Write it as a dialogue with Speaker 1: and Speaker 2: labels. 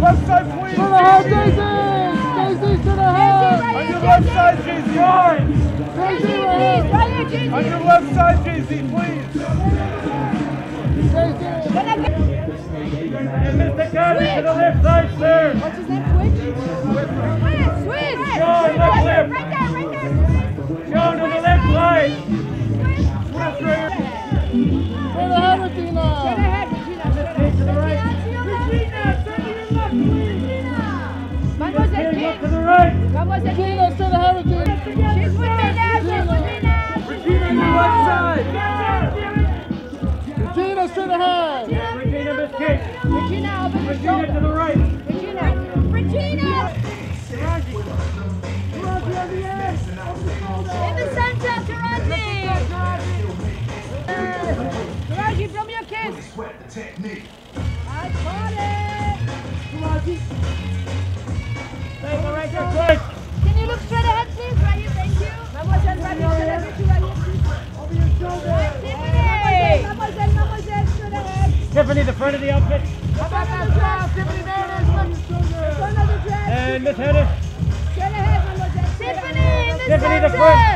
Speaker 1: Left side, please.
Speaker 2: To the head, Jay-Z! Jay-Z to the head!
Speaker 1: On your left side, Jay-Z. Line.
Speaker 2: Jay-Z to the head!
Speaker 1: On your left side, Jay-Z, please.
Speaker 2: Jay-Z!
Speaker 1: And Mr. Carter to the left side, sir.
Speaker 3: What's his name? Switch? Switch!
Speaker 1: Sean, left left.
Speaker 3: Right there, right there.
Speaker 1: Sean to the left side.
Speaker 3: Switch!
Speaker 2: To the head, Regina!
Speaker 3: Straight ahead,
Speaker 1: to the right.
Speaker 3: King.
Speaker 2: to the head,
Speaker 3: She's with me now. She's with me now.
Speaker 1: Regina on your left side.
Speaker 2: Regina to the head!
Speaker 1: Regina, Miss King.
Speaker 3: Regina, open the
Speaker 1: Regina to the right.
Speaker 3: Regina. Regina! In the center, Taraji! Taraji, from your kiss.
Speaker 4: The.
Speaker 3: I caught it!
Speaker 1: The quick.
Speaker 3: Can you look straight ahead, please? Right here, thank you. Mademoiselle, right here, straight. You right here. Over your shoulder. Right, Tiffany! Mademoiselle, mademoiselle, straight ahead.
Speaker 1: Tiffany, the front of the outfit.
Speaker 3: How about that dress? Tiffany, there it is. Look. Front of the dress.
Speaker 1: And Miss Haddish.
Speaker 3: Straight ahead, mademoiselle. Tiffany, in the
Speaker 1: Tiffany, the
Speaker 3: center.
Speaker 1: front.